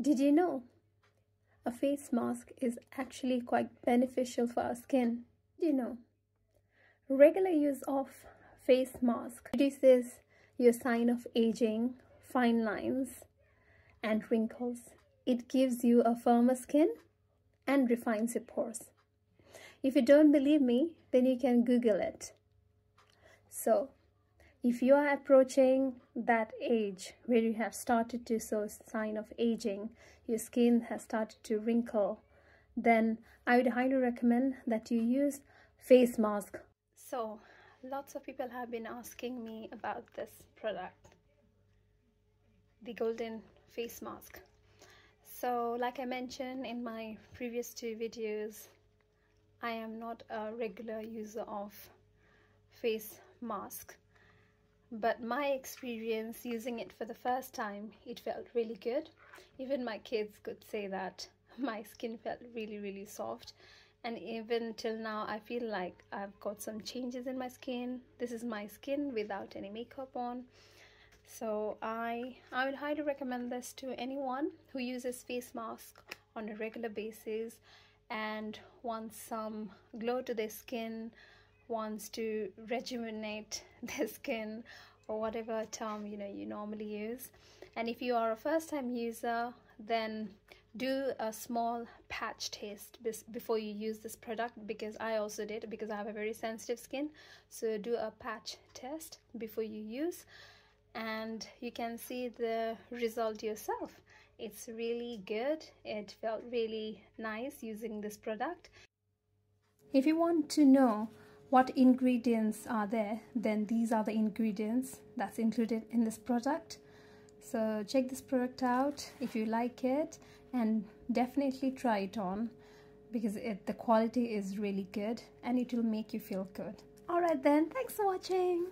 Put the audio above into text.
Did you know a face mask is actually quite beneficial for our skin? Did you know? Regular use of face mask reduces your sign of aging, fine lines, and wrinkles. It gives you a firmer skin and refines your pores. If you don't believe me, then you can Google it. So, if you are approaching that age where you have started to show sign of aging, your skin has started to wrinkle, then I would highly recommend that you use face mask. So, lots of people have been asking me about this product, the golden face mask. So, like I mentioned in my previous two videos, I am not a regular user of face mask but my experience using it for the first time it felt really good. Even my kids could say that my skin felt really really soft. And even till now I feel like I've got some changes in my skin. This is my skin without any makeup on. So I I would highly recommend this to anyone who uses face mask on a regular basis and wants some glow to their skin wants to rejuvenate their skin or whatever term you know you normally use. And if you are a first time user then do a small patch test before you use this product because I also did because I have a very sensitive skin. So do a patch test before you use and you can see the result yourself. It's really good. It felt really nice using this product. If you want to know what ingredients are there then these are the ingredients that's included in this product. So check this product out if you like it and definitely try it on because it, the quality is really good and it will make you feel good. Alright then thanks for watching